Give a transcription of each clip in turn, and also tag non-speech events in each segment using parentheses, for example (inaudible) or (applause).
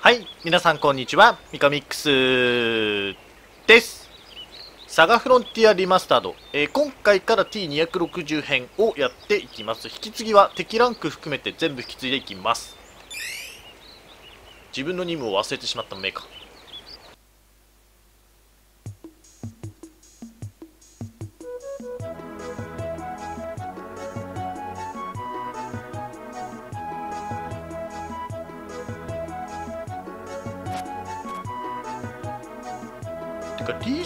はい、皆さんこんにちは、ミカミックスです。サガフロンティアリマスタード、えー今回から T260 編をやっていきます。引き継ぎは敵ランク含めて全部引き継いでいきます。自分の任務を忘れてしまったメーカー。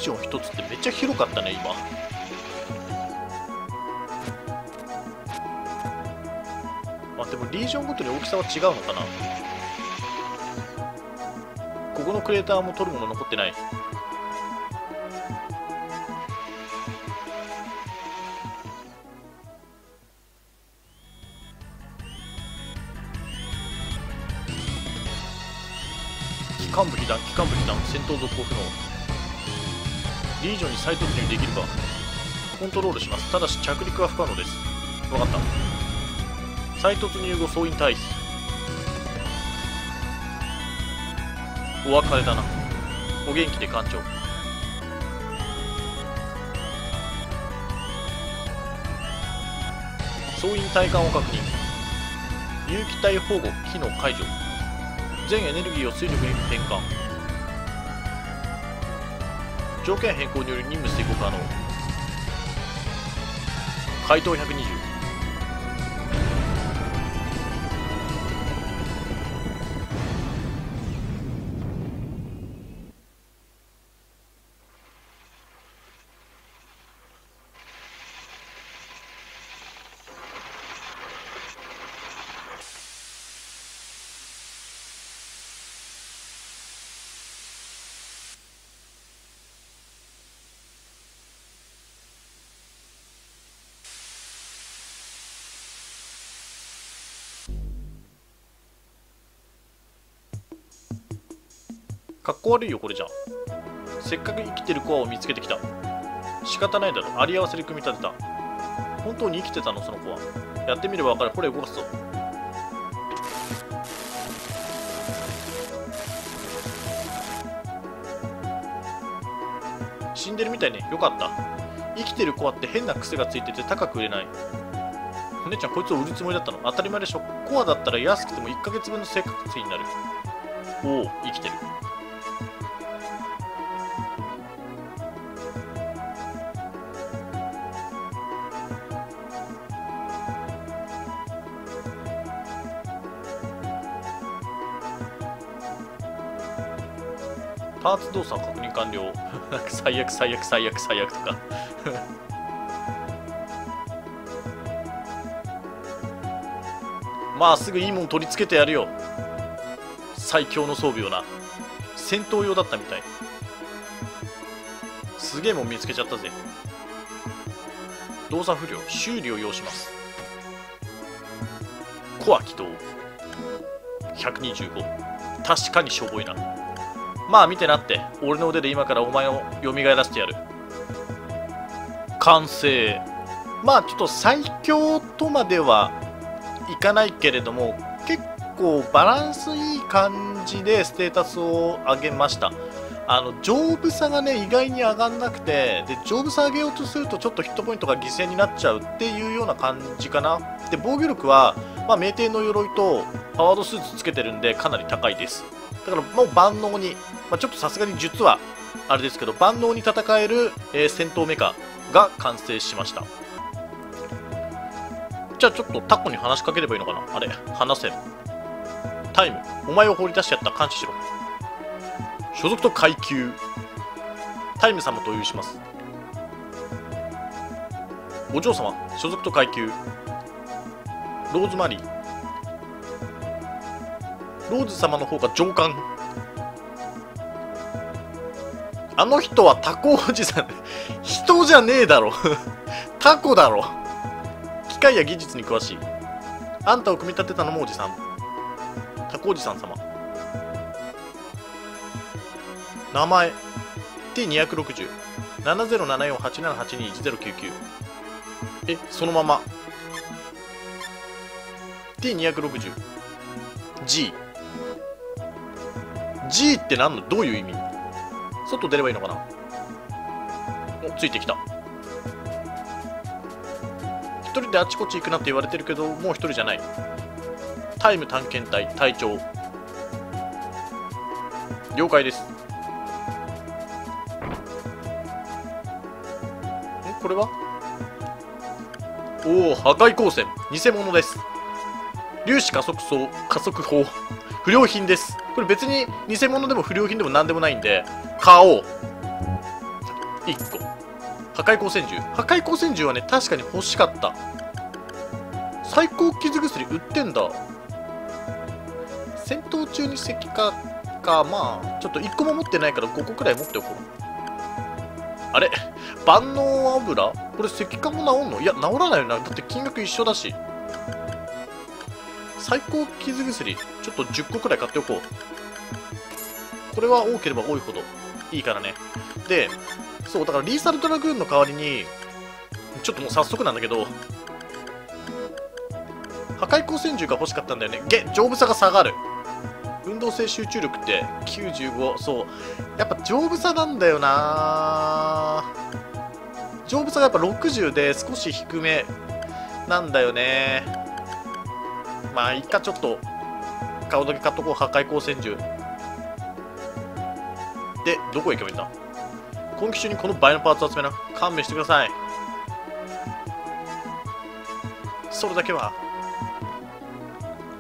ジョン一つってめっちゃ広かったね今。あでもリージョンごとに大きさは違うのかな。ここのクレーターも取るもの残ってない。機関部被弾機関部被弾戦闘続行不能。リージョンに再突入できるかコントロールします。ただし着陸は不可能です。分かった。再突入後総員退避お別れだな。お元気で艦長。総員体感を確認。有機体保護機能解除。全エネルギーを水力に転換。条件変更により任務遂行可能。回答120悪いよこれじゃ。んせっかく生きてるコアを見つけてきた。仕方ないだろ。あり合わせで組み立てた。本当に生きてたの？その子は。やってみれば分かる。これ動かすぞ。死んでるみたいね。よかった。生きてるコアって変な癖がついてて高く売れない。お姉ちゃんこいつを売るつもりだったの？当たり前でしょ。コアだったら安くても1ヶ月分の生活費になる。おお生きてる。ーツ動作確認完了最悪最悪最悪最悪とか。(laughs) まあすぐいいもん取り付けてやるよ。最強の装備をな。戦闘用だったみたい。すげえもん見つけちゃったぜ。動作不良。修理を要します。コア起動125確かにしょぼいな。まあ見てなって俺の腕で今からお前を蘇らせてやる。完成。まあちょっと最強とまではいかないけれども結構バランスいい感じでステータスを上げました。あの丈夫さがね意外に上がんなくてで丈夫さ上げようとするとちょっとヒットポイントが犠牲になっちゃうっていうような感じかな。で防御力は、まあ、名店の鎧とパワードスーツつけてるんでかなり高いです。だからもう万能に、まあ、ちょっとさすがに術はあれですけど万能に戦える、えー戦闘メカが完成しました。じゃあちょっとタコに話しかければいいのかな？あれ話せタイム。お前を放り出してやった感謝しろ。所属と階級。タイム様とお呼びします。お嬢様所属と階級。ローズマリー。ローズ様の方が上官。あの人はタコおじさん。人じゃねえだろ。タコだろ。機械や技術に詳しい。あんたを組み立てたのもおじさん。タコおじさん様。名前。T260 707487821099えそのまま。T260G G って何の？どういう意味？外出ればいいのかな？おついてきた。一人であちこち行くなって言われてるけどもう一人じゃない。タイム探検隊隊長。了解です。ん？これは？おお破壊光線。偽物です。粒子加速層加速砲不良品です。これ別に偽物でも不良品でも何でもないんで買おう1個。破壊光線銃。破壊光線銃はね確かに欲しかった。最高傷薬売ってんだ。戦闘中に石化かまあちょっと1個も持ってないから5個くらい持っておこう。あれ？万能油？これ石化も治んの？いや治らないよな。だって金額一緒だし。最高傷薬ちょっと10個くらい買っておこう。これは多ければ多いほどいいからね。でそうだからリーサルドラグーンの代わりにちょっともう早速なんだけど破壊光線銃が欲しかったんだよね。げ丈夫さが下がる。運動性集中力って95そう。やっぱ丈夫さなんだよな。丈夫さがやっぱ60で少し低めなんだよね。まあいっかちょっと顔だけ買っとこう破壊光線銃。でどこへ行けばいいんだ？今期中にこの倍のパーツ集めな。勘弁してください。それだけは。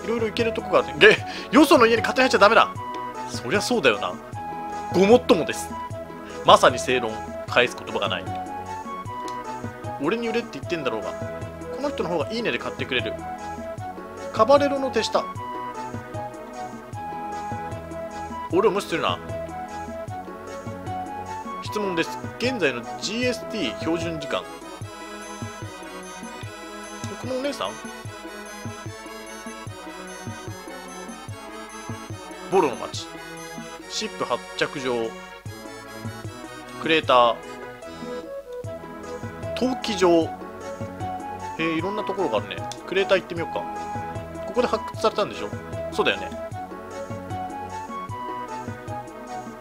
いろいろ行けるとこがあって。でよその家に勝手に入っちゃダメだ。そりゃそうだよな。ごもっともです。まさに正論。返す言葉がない。俺に売れって言ってんだろうがこの人の方がいいねで買ってくれる。カバレロの手下。俺を無視するな。質問です。現在の GST 標準時間。このお姉さん？ボロの町シップ発着場。クレーター。陶器場。えー、いろんなところがあるね。クレーター行ってみようか。ここで発掘されたんでしょ？そうだよね。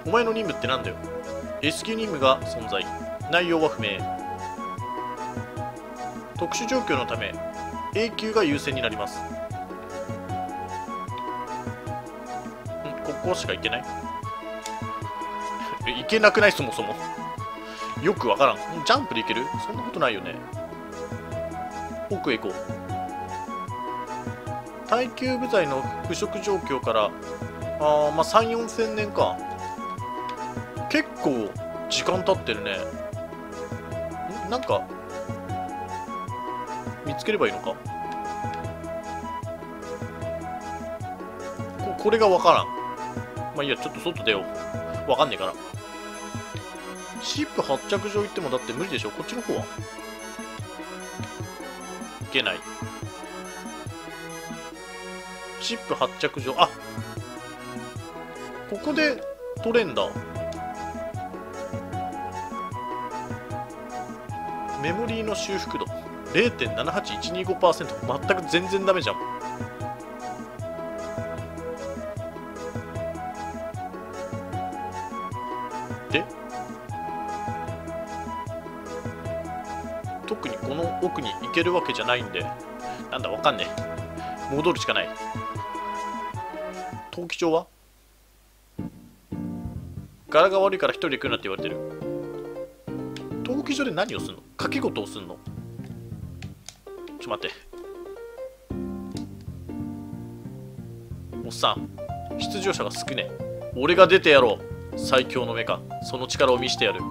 お前の任務ってなんだよ？S 級任務が存在。内容は不明。特殊状況のため A 級が優先になります。んここしか行けない？(laughs) 行けなくない？そもそも。よくわからん。ジャンプで行ける？そんなことないよね。奥へ行こう。耐久部材の腐食状況からあまあ3 4千年か。結構時間経ってるね。なんか見つければいいのか？ここれがわからん。まあいいやちょっと外出よう。わかんねえから。シップ発着場行ってもだって無理でしょ？こっちの方は。いけない。シップ発着場あここで取れんだ。メモリーの修復度。0.78125%全く全然ダメじゃん。で？特にこの奥に行けるわけじゃないんで。なんだわかんねえ。戻るしかない。陶器町は？柄が悪いから一人で来るなって言われてる。闘技場で何をするの？掛け事をするの？ちょっと待って。おっさん出場者が少ねえ。俺が出てやろう。最強のメカ。その力を見せてやる。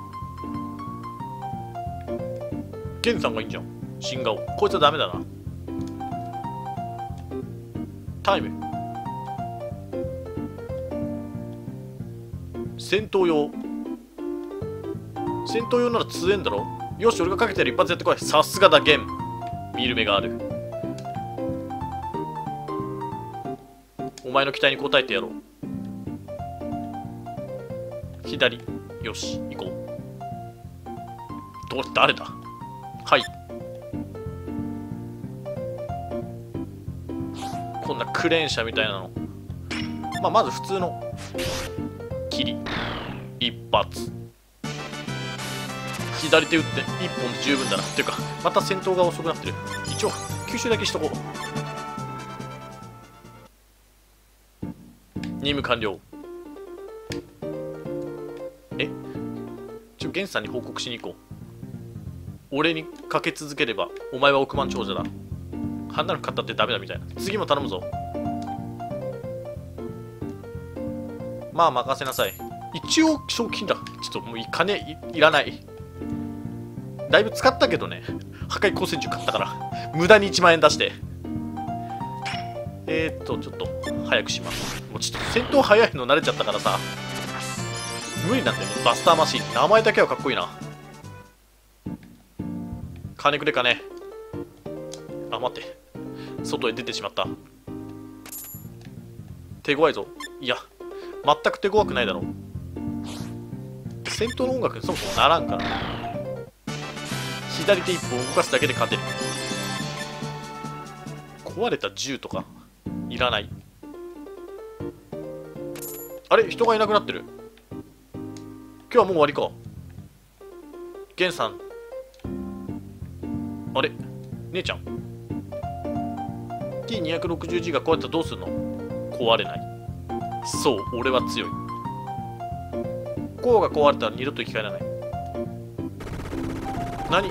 ケンさんがいいんじゃん。新顔。こいつはダメだな。タイム。戦闘用。戦闘用なら強えんだろ？よし俺がかけてやる一発やってこい。さすがだゲン見る目がある。お前の期待に応えてやろう。左。よし行こう。ど誰だ？はい。こんなクレーン車みたいなの。まあまず普通の。切り。一発。左手打って一本で十分だな。っていうかまた戦闘が遅くなってる。一応吸収だけしとこう。任務完了。え？ちょゲンさんに報告しに行こう。俺にかけ続ければお前は億万長者だ。ハンナル買ったってダメだみたいな。次も頼むぞ。まあ任せなさい。一応賞金だ。ちょっともう金いいらない。だいぶ使ったけどね。破壊光線銃買ったから。無駄に1万円出して。えー、っとちょっと早くします。もうちょっと戦闘早いの慣れちゃったからさ。無理なんだよね。バスターマシン。名前だけはかっこいいな。金くれ金あ待って。外へ出てしまった。手強いぞ。いや。全く手強くないだろ。戦闘の音楽にそもそもならんから。左手一本動かすだけで勝てる。壊れた銃とかいらない。あれ人がいなくなってる。今日はもう終わりか。ゲンさん。あれ姉ちゃん。T260G が壊れたらどうするの？壊れない。そう俺は強い。コアが壊れたら二度と生き返らない。何？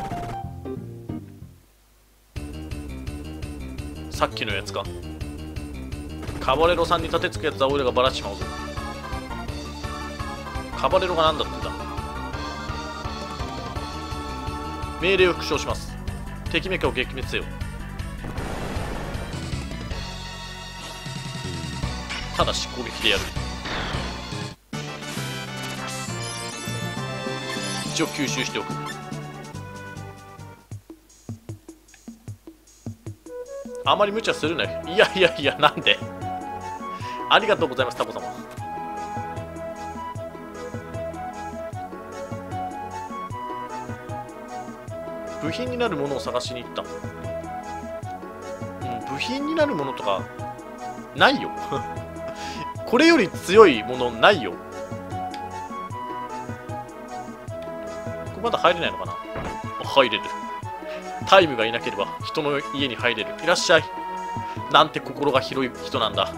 さっきのやつか。カバレロさんに立てつくやつは俺がバラしちまうぞ。カバレロが何だってんだ。命令を復唱します。敵メカを撃滅せよ。ただし攻撃でやる。一応吸収しておく。あまり無茶するなよ。いやいやいやなんで？ありがとうございますタコ様部品になるものを探しに行った。うん部品になるものとかないよ。これより強いものないよ。これまだ入れないのかな？入れる。タイムがいなければ人の家に入れる。いらっしゃい。なんて心が広い人なんだ。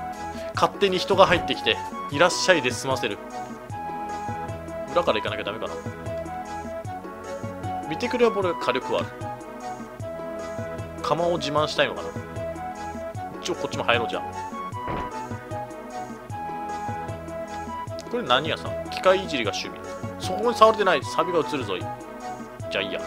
勝手に人が入ってきていらっしゃいで済ませる。裏から行かなきゃダメかな？見てくれば俺火力はある。釜を自慢したいのかな？一応こっちも入ろうじゃんこれ何屋さん？機械いじりが趣味。そこに触れてないサビが映るぞ。いじゃあいいや。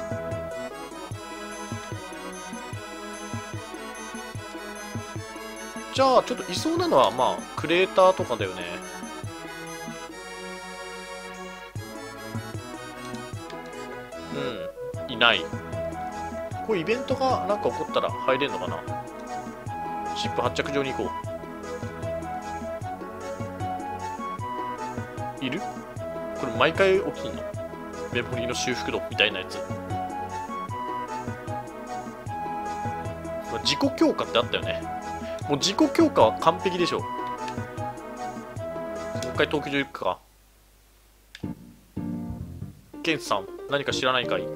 じゃあちょっといそうなのはまあクレーターとかだよね。うん。いない。こうイベントがなんか起こったら入れるのかな？シップ発着場に行こう。いる？これ毎回起きんの？メモリーの修復度みたいなやつ。自己強化ってあったよね。もう自己強化は完璧でしょ。もう一回東京行くか。ケンさん何か知らないかい？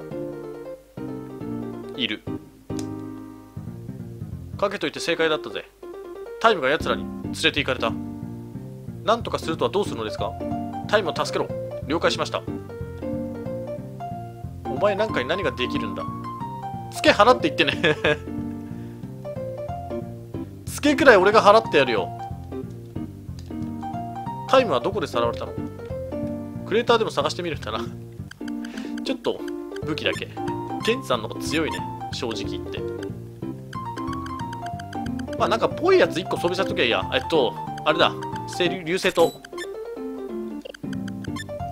いる。かけといて正解だったぜ。タイムが奴らに連れて行かれた。何とかするとはどうするのですか？タイムを助けろ。了解しました。お前なんかに何ができるんだ？ツケ払って言ってね。(laughs) ツケくらい俺が払ってやるよ。タイムはどこでさらわれたの？クレーターでも探してみるんだな。ちょっと武器だけ。ケンさんの方が強いね。正直言って。まあなんかぽいやつ1個装備させときゃいや。えっとあれだ。流星刀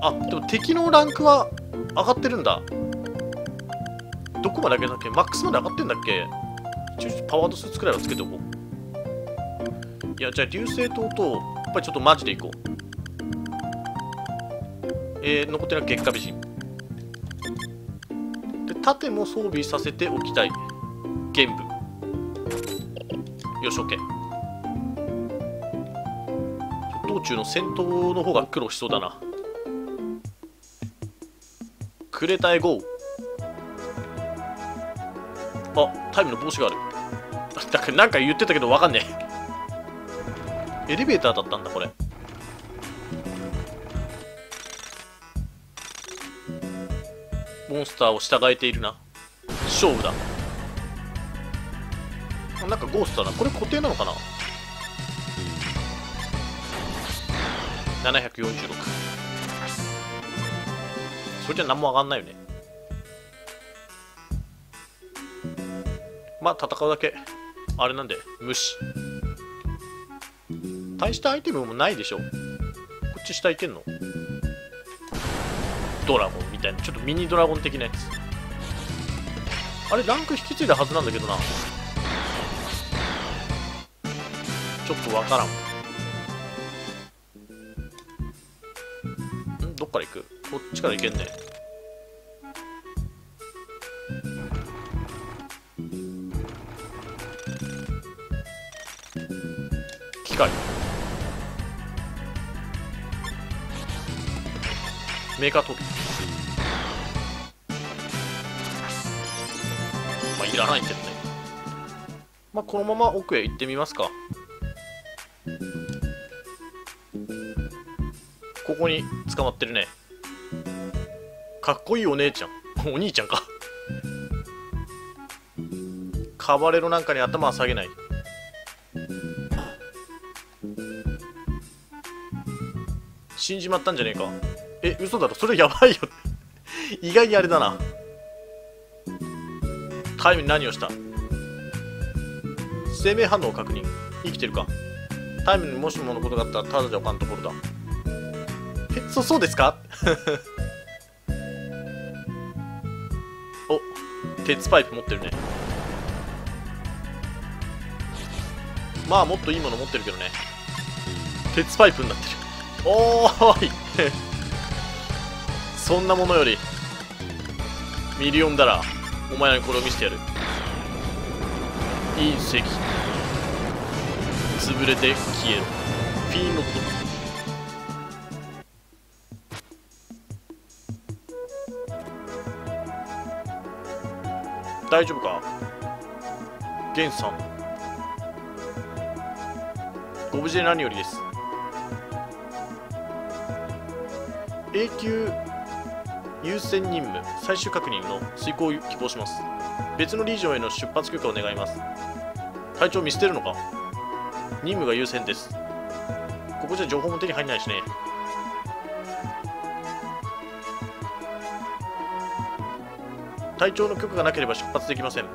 あでも敵のランクは上がってるんだ。どこまで上げたっけ？マックスまで上がってんだっけ？ちょパワードスーツくらいはつけておこう。いやじゃあ流星刀とやっぱりちょっとマジでいこう。えー、残ってるのは月下美人。で盾も装備させておきたい。玄武。よし OK 道中の戦闘の方が苦労しそうだな。クレタへゴ。ーあタイムの帽子がある。(laughs) だかなんか言ってたけどわかんねえ。エレベーターだったんだこれ。モンスターを従えているな。勝負だ。なんかゴーストだな。これ固定なのかな？746それじゃ何も上がんないよね。まあ戦うだけ。あれなんで無視。大したアイテムもないでしょ。こっち下行けんの？ドラゴンみたいな。ちょっとミニドラゴン的なやつ。あれランク引き継いだはずなんだけどな。ちょっとわからん。から行く。こっちから行けんね。機械。メーカー飛びまあいらないけどね。まあこのまま奥へ行ってみますか。ここに捕まってるね。かっこいいお姉ちゃん。(laughs) お兄ちゃんか。カバレロなんかに頭は下げない。死んじまったんじゃねえか。え嘘だろ。それやばいよ。(laughs) 意外にあれだな。タイムに何をした？生命反応を確認。生きてるか。タイムにもしものことがあったらただじゃおかんところだ。え (laughs) そそうですか？(laughs) お鉄パイプ持ってるね。まあもっといいもの持ってるけどね。鉄パイプになってる。おーい。(laughs) そんなものよりミリオンダラーお前らにこれを見せてやる。隕石潰れて消える。フィーノット大丈夫か？ゲンさん。ご無事で何よりです。永久優先任務最終確認の遂行を希望します。別のリージョンへの出発許可を願います。隊長見捨てるのか？任務が優先です。ここじゃ情報も手に入んないしね。隊長の許可がなければ出発できません。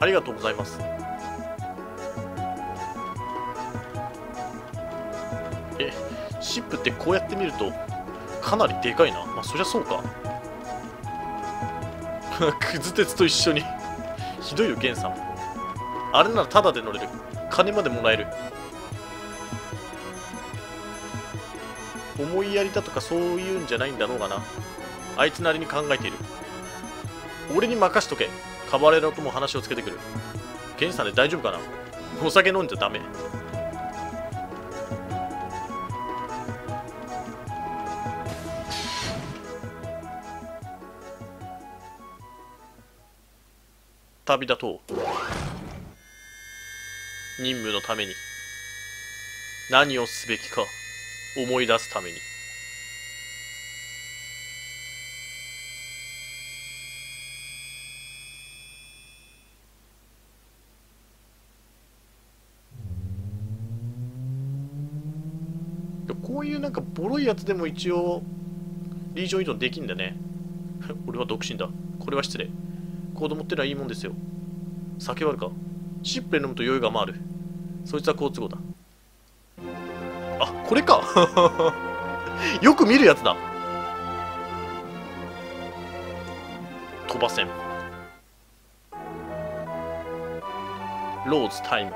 ありがとうございます。えシップってこうやって見るとかなりでかいな。まあそりゃそうか。(laughs) クズ鉄と一緒に。ひどいよゲンさん。あれならタダで乗れる。金までもらえる。思いやりだとかそういうんじゃないんだろうがな。あいつなりに考えている。俺に任しとけ。カバレラとも話をつけてくる。ゲンさんで大丈夫かな。お酒飲んじゃダメ。旅立とう。任務のために。何をすべきか。思い出すために。こういうなんかボロいやつでも一応リージョン移動できんだね。(laughs) 俺は独身だ。これは失礼。子供ってのはいいもんですよ。酒はあるか。シップで飲むと酔いが回る。そいつは好都合だ。これか。(laughs) よく見るやつだ。飛ばせん。ローズタイム。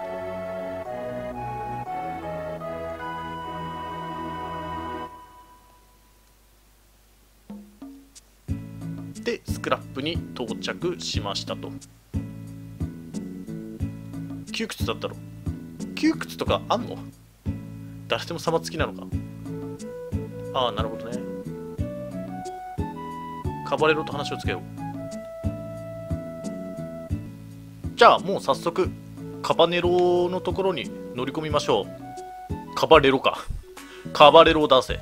でスクラップに到着しましたと。窮屈だったろ。窮屈とかあんの？誰でも様付きなのか？ああなるほどね。カバレロと話をつけよう。じゃあもう早速カバネロのところに乗り込みましょう。カバレロか。カバレロを出せ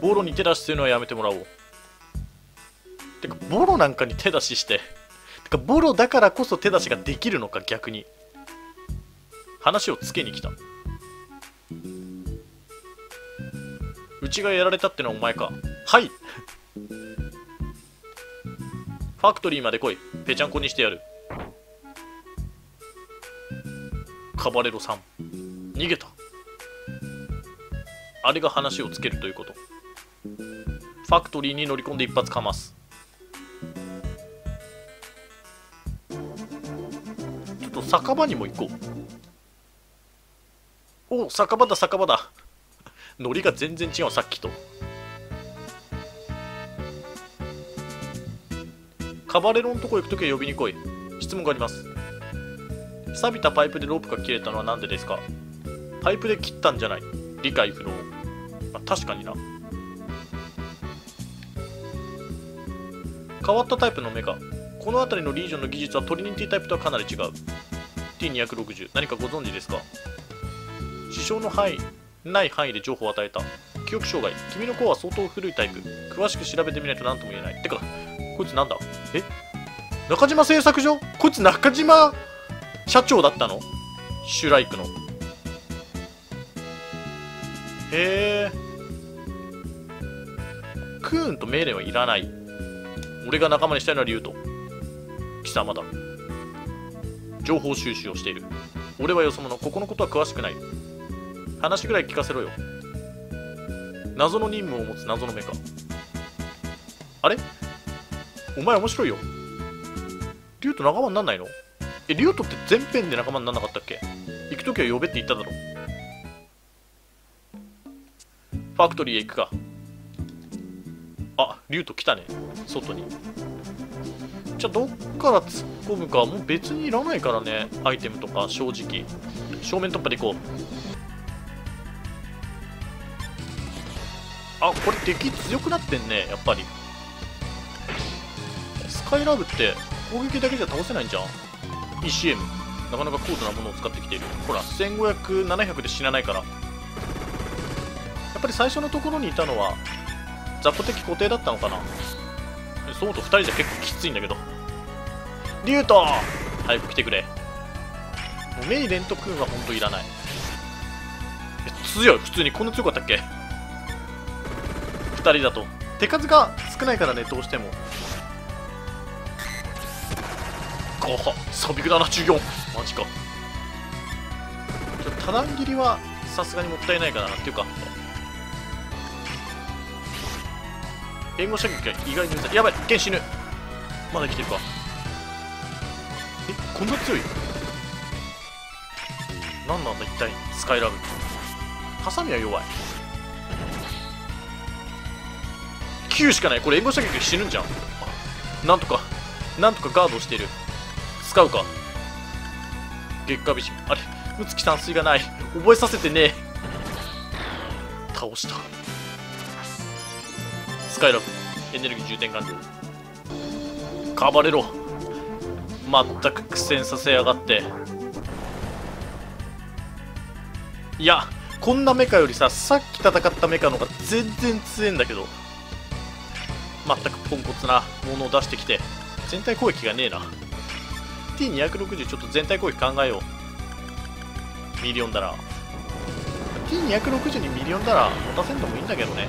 ボロに手出しするのはやめてもらおう。てかボロなんかに手出しして。てかボロだからこそ手出しができるのか逆に。話をつけに来た。うちがやられたってのはお前か。はい。ファクトリーまで来い。ぺちゃんこにしてやる。カバレロさん。逃げた。あれが話をつけるということ。ファクトリーに乗り込んで一発かます。ちょっと酒場にも行こう。お酒場だ酒場だ。ノリが全然違うさっきと。カバレロのとこ行くときは呼びに来い。質問があります。錆びたパイプでロープが切れたのは何でですか？パイプで切ったんじゃない。理解不能、まあ、確かにな。変わったタイプのメカこの辺りのリージョンの技術はトリニティタイプとはかなり違う。T260 何かご存知ですか？の範囲ない範囲で情報を与えた。記憶障害。君の子は相当古いタイプ。詳しく調べてみないと何とも言えない。てかこいつなんだ？え？中島製作所？こいつ中島社長だったの？シュライクの。へえ。クーンと命令はいらない。俺が仲間にしたいのはリュウト貴様だ。情報収集をしている。俺はよそ者。ここのことは詳しくない。話ぐらい聞かせろよ。謎の任務を持つ謎のメカ。あれ？お前面白いよ。リュウと仲間になんないの？えリュウトって全編で仲間になんなかったっけ？行くときは呼べって言っただろ。ファクトリーへ行くか。あリュウト来たね。外に。じゃあどっから突っ込むかもう別にいらないからね。アイテムとか正直。正面突破で行こう。あこれ敵強くなってんねやっぱり。スカイラブって攻撃だけじゃ倒せないんじゃん。ECM なかなか高度なものを使ってきている。ほら1500、700で死なないから。やっぱり最初のところにいたのは雑魚的固定だったのかな。そうと2人じゃ結構きついんだけど。リュウト!早く来てくれ。もうメイレンとクーンは本当いらない。強い。普通にこんな強かったっけ？2人だと。手数が少ないからねどうしても。ゴハサビグ74マジか。多段切りはさすがにもったいないかなっていうか。援護射撃が意外にうざい。やばい剣死ぬ。まだ生きてるか。えこんな強い？何なんだ一体。スカイラブ。ハサミは弱い9しかない。これ援護射撃死ぬんじゃん。なんとかなんとかガードしてる。使うか。月下美人あれむつきさん水がない。覚えさせてね倒した。スカイラブエネルギー充填完了。カバレロ全く苦戦させやがって。いやこんなメカよりささっき戦ったメカの方が全然強いんだけど。全くポンコツなものを出してきて全体攻撃がねえな。T260 ちょっと全体攻撃考えよう。ミリオンダラー T260 にミリオンダラー持たせんのもいいんだけどね。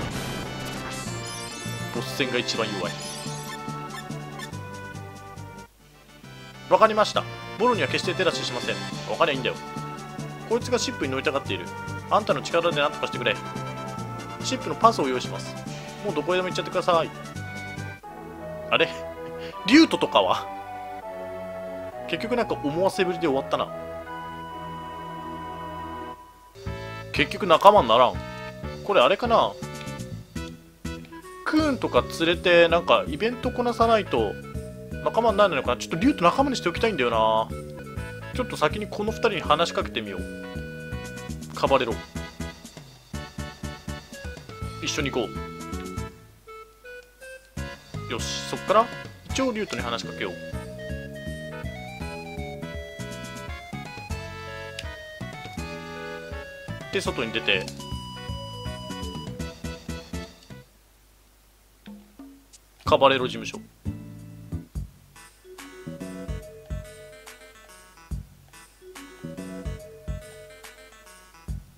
ボス戦が一番弱い。わかりました。ボロには決して手出ししません。わかりゃいいんだよ。こいつがシップに乗りたがっている。あんたの力で何とかしてくれ。シップのパスを用意します。もうどこへでも行っちゃってください。あれ？リュートとかは？結局なんか思わせぶりで終わったな。結局仲間にならん。これあれかな？クーンとか連れてなんかイベントこなさないと仲間になるのかな？ちょっとリュウと仲間にしておきたいんだよな。ちょっと先にこの2人に話しかけてみよう。カバレロ一緒に行こう。よしそっから？一応リュウトに話しかけよう。で外に出て。カバレロ事務所。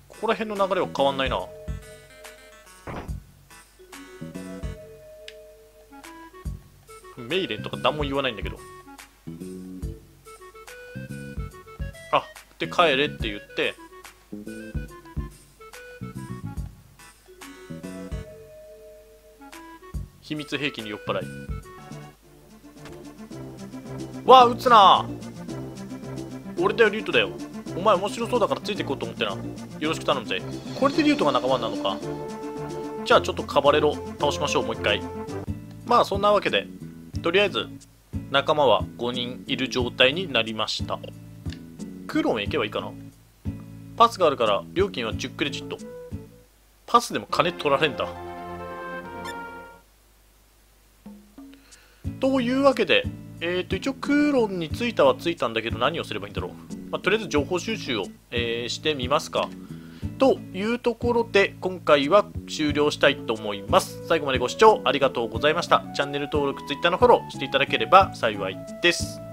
ここら辺の流れは変わんないな。メイレンとか何も言わないんだけど。あで帰れって言って。秘密兵器に酔っ払い。わあ撃つな。俺だよリュウトだよ。お前面白そうだからついていこうと思ってな。よろしく頼むぜ。これでリュウトが仲間なのか。じゃあちょっとカバレロ倒しましょうもう一回。まあそんなわけで。とりあえず仲間は5人いる状態になりましたクロンへ行けばいいかなパスがあるから料金は10クレジットパスでも金取られんだというわけで、えっ、ー、と、一応クーロンに着いたは着いたんだけど、何をすればいいんだろう。まあ、とりあえず情報収集を、えー、してみますか。というところで、今回は終了したいと思います。最後までご視聴ありがとうございました。チャンネル登録、ツイッターのフォローしていただければ幸いです。